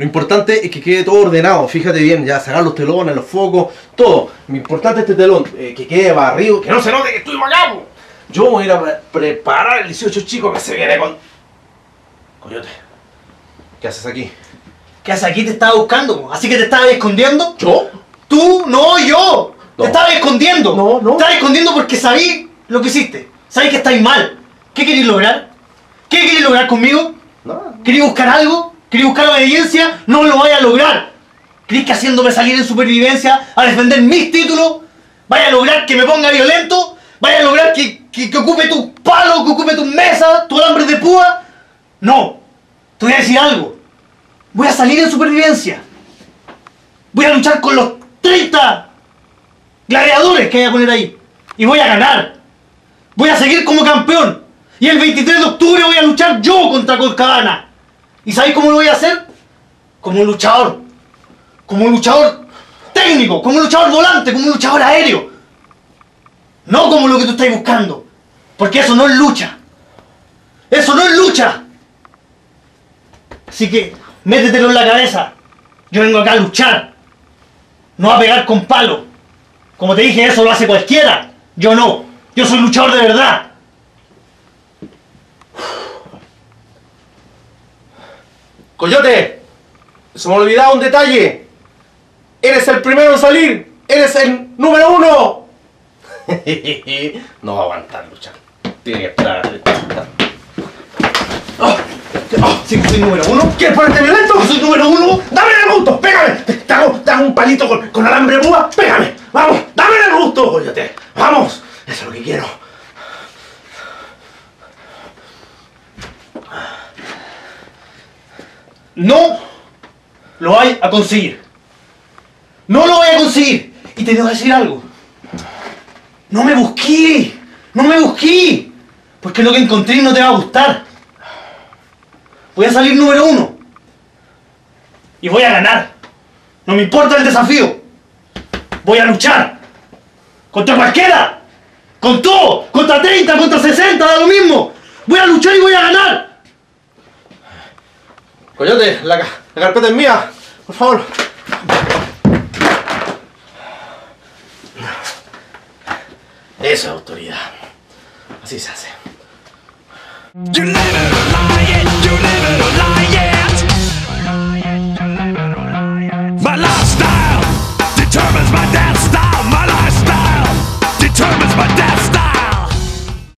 Lo importante es que quede todo ordenado, fíjate bien, ya sacar los telones, los focos, todo. Lo importante es este telón, eh, que quede barrido, que no se note que estoy acá. po. Yo voy a ir a pre- preparar el 18 chico que se viene con... Coyote, ¿qué haces aquí? ¿Qué haces aquí? Te estaba buscando, así que te estabas escondiendo. ¿Yo? Tú, no yo. No. Te estabas escondiendo. No, no. Te estabas escondiendo porque sabí lo que hiciste. Sabí que estáis mal. ¿Qué queréis lograr? ¿Qué queréis lograr conmigo? No. ¿Queréis buscar algo? ¿Queréis buscar obediencia? No lo vais a lograr. ¿Crees que haciéndome salir en supervivencia a defender mis títulos vaya a lograr que me ponga violento? ¿Vaya a lograr que, que, ocupe tus palos, que ocupe tus mesas, tus alambres de púa? No. Te voy a decir algo. Voy a salir en supervivencia. Voy a luchar con los 30 gladiadores que voy a poner ahí. Y voy a ganar. Voy a seguir como campeón. Y el 23 de octubre voy a luchar yo contra Colcabana. ¿Y sabéis cómo lo voy a hacer? Como un luchador. Como un luchador técnico, como un luchador volante, como un luchador aéreo. No como lo que tú estás buscando. Porque eso no es lucha. Eso no es lucha. Así que métetelo en la cabeza. Yo vengo acá a luchar. No a pegar con palo. Como te dije, eso lo hace cualquiera. Yo no. Yo soy luchador de verdad. Coyote, se me olvidaba un detalle. Eres el primero en salir. Eres el número uno. no va a aguantar luchar. Tiene que esperar. Ah, ah, sí, soy número uno. ¿Quieres ponerte violento? Soy número uno. ¡Dame el gusto! ¡Pégame! Te, te hago, te hago un palito con, con alambre púa. ¡Pégame! ¡Vamos! ¡Dame el gusto, Coyote! ¡Vamos! Eso es lo que quiero. No lo vais a conseguir. No lo voy a conseguir. Y te debo decir algo. No me busqué. No me busqué. Porque lo que encontré no te va a gustar. Voy a salir número uno. Y voy a ganar. No me importa el desafío. Voy a luchar. Contra cualquiera. Con todo. Contra 30, contra 60, da lo mismo. Voy a luchar Coyote, la, la carpeta es mía, por favor. Esa autoridad. Así se hace. My lifestyle determines my dance style.